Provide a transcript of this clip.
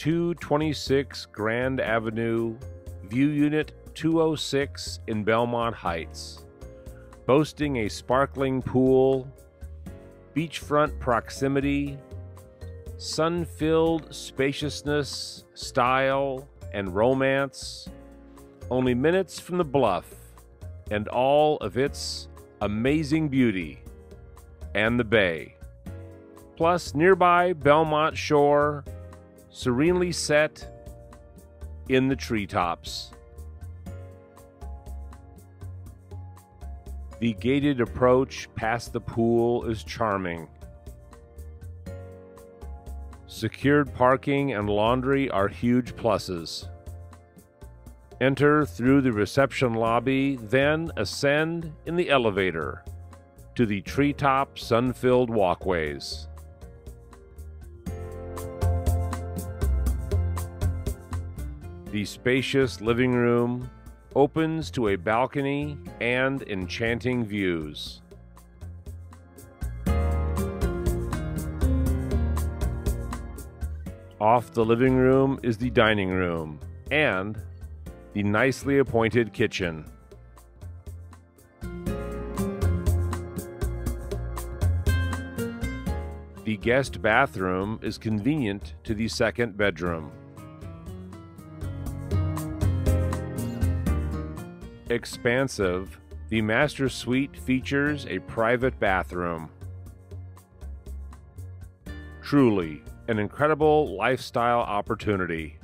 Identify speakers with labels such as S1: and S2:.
S1: 226 Grand Avenue, View Unit 206 in Belmont Heights, boasting a sparkling pool, beachfront proximity, sun filled spaciousness, style, and romance, only minutes from the bluff and all of its amazing beauty and the bay. Plus, nearby Belmont Shore, serenely set in the treetops. The gated approach past the pool is charming. Secured parking and laundry are huge pluses. Enter through the reception lobby, then ascend in the elevator to the treetop sun filled walkways. The spacious living room opens to a balcony and enchanting views. Off the living room is the dining room and the nicely appointed kitchen. The guest bathroom is convenient to the second bedroom. Expansive, the master suite features a private bathroom. Truly, an incredible lifestyle opportunity.